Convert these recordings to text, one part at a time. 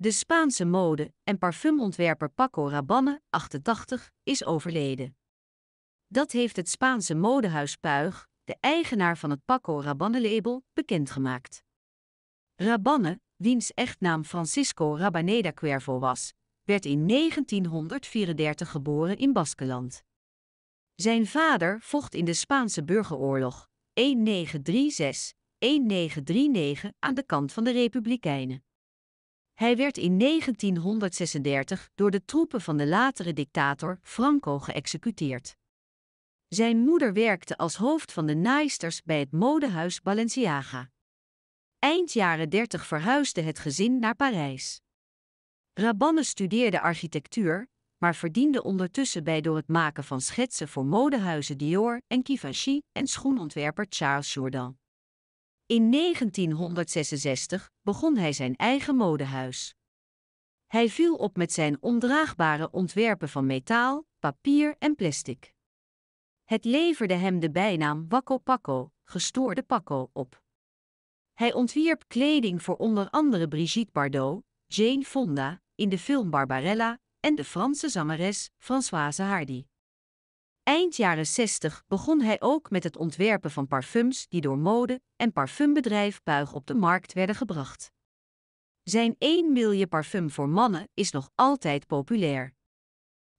De Spaanse mode- en parfumontwerper Paco Rabanne, 88, is overleden. Dat heeft het Spaanse modehuis Puig, de eigenaar van het Paco Rabanne-label, bekendgemaakt. Rabanne, wiens echtnaam Francisco Rabaneda Cuervo was, werd in 1934 geboren in Baskeland. Zijn vader vocht in de Spaanse burgeroorlog 1936 1939 aan de kant van de Republikeinen. Hij werd in 1936 door de troepen van de latere dictator Franco geëxecuteerd. Zijn moeder werkte als hoofd van de naaisters bij het modehuis Balenciaga. Eind jaren 30 verhuisde het gezin naar Parijs. Rabanne studeerde architectuur, maar verdiende ondertussen bij door het maken van schetsen voor modehuizen Dior en Givenchy en schoenontwerper Charles Jourdan. In 1966 begon hij zijn eigen modehuis. Hij viel op met zijn ondraagbare ontwerpen van metaal, papier en plastic. Het leverde hem de bijnaam Wacko Paco, gestoorde Paco, op. Hij ontwierp kleding voor onder andere Brigitte Bardot, Jane Fonda, in de film Barbarella en de Franse zangeres Françoise Hardy. Eind jaren 60 begon hij ook met het ontwerpen van parfums die door mode- en parfumbedrijf Puig op de markt werden gebracht. Zijn 1 miljoen parfum voor mannen is nog altijd populair.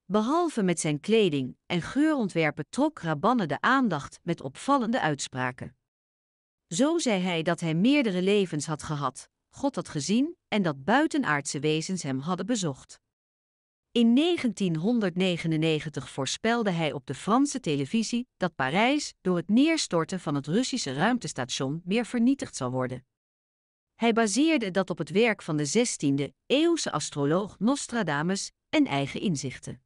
Behalve met zijn kleding en geurontwerpen trok Rabanne de aandacht met opvallende uitspraken. Zo zei hij dat hij meerdere levens had gehad, God had gezien en dat buitenaardse wezens hem hadden bezocht. In 1999 voorspelde hij op de Franse televisie dat Parijs door het neerstorten van het Russische ruimtestation weer vernietigd zal worden. Hij baseerde dat op het werk van de 16e-eeuwse astroloog Nostradamus en eigen inzichten.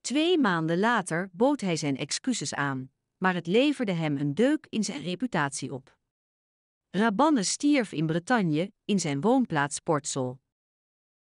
Twee maanden later bood hij zijn excuses aan, maar het leverde hem een deuk in zijn reputatie op. Rabanne stierf in Bretagne, in zijn woonplaats Portsel,